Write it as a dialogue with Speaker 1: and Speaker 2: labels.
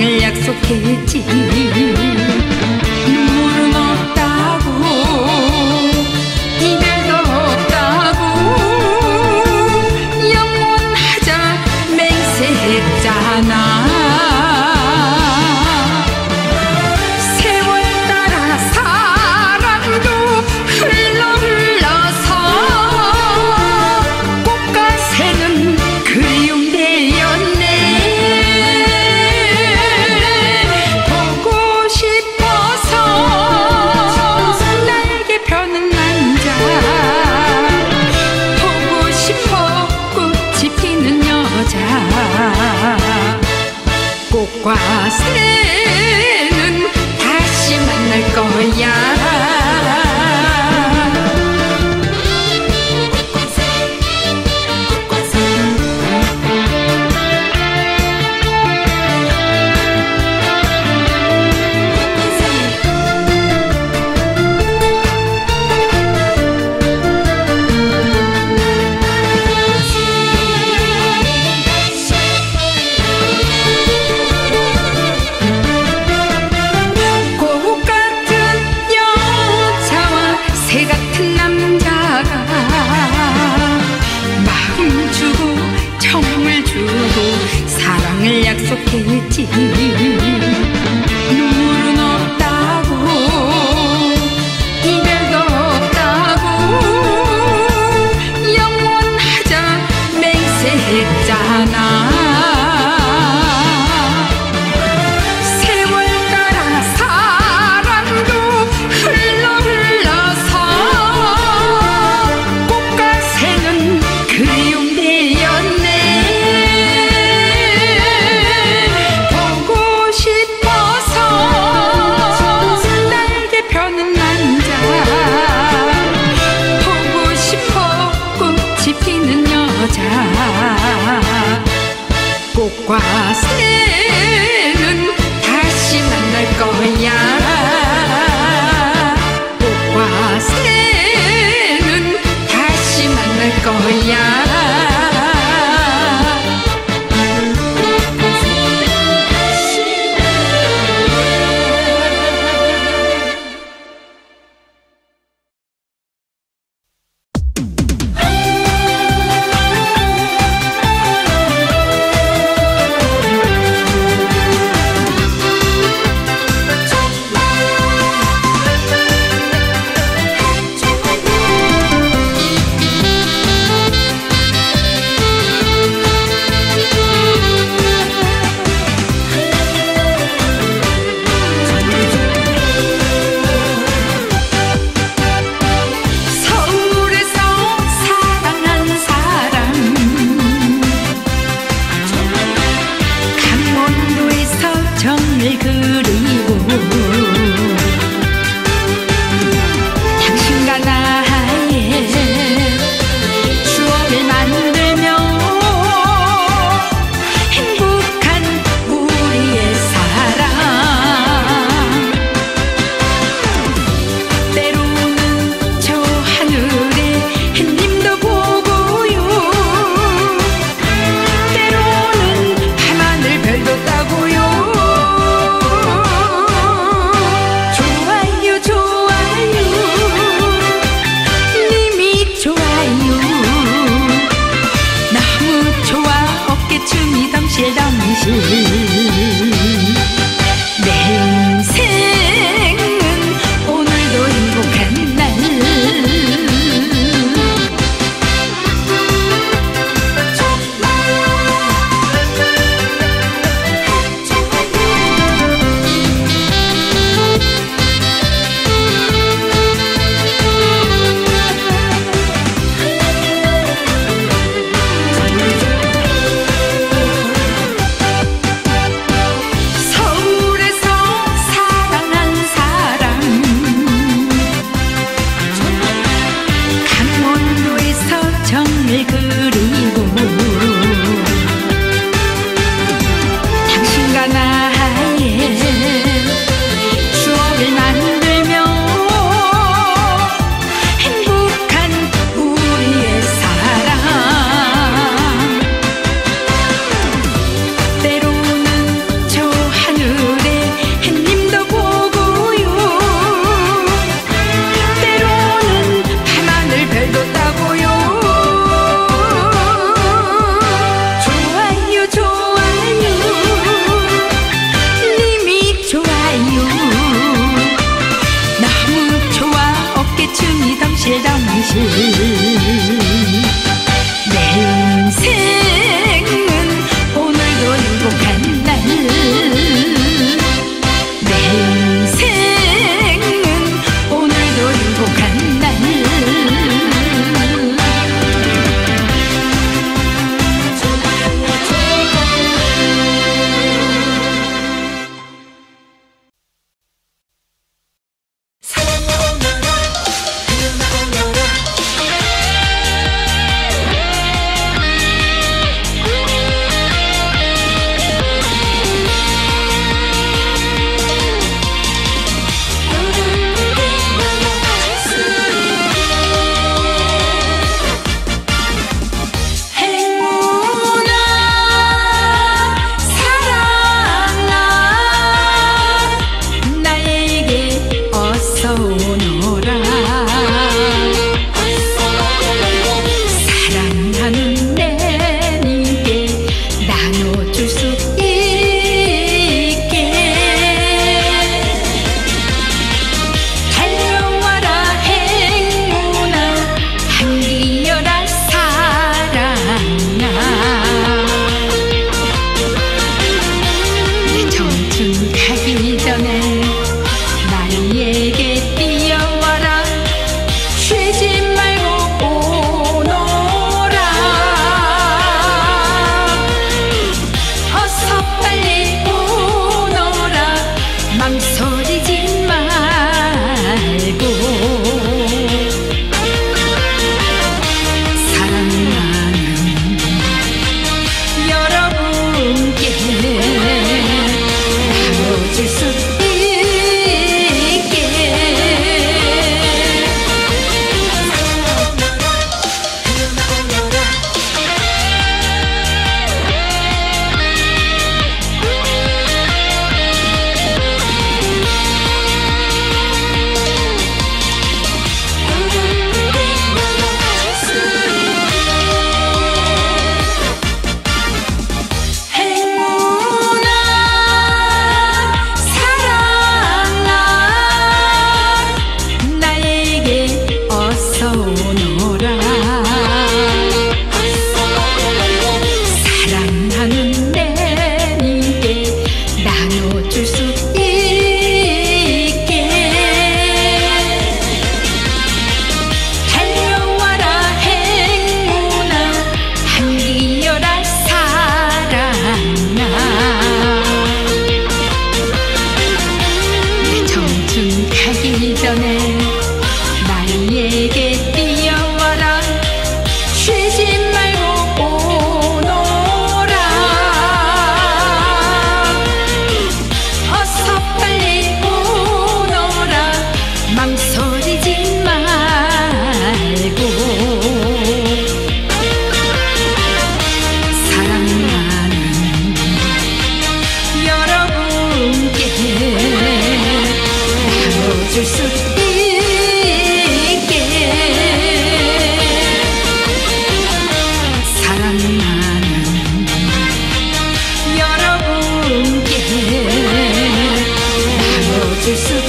Speaker 1: 사랑을 약속했지. 꽃과 새는 다시 만날 거야. 꽃과 새는 다시 만날 거야. 只是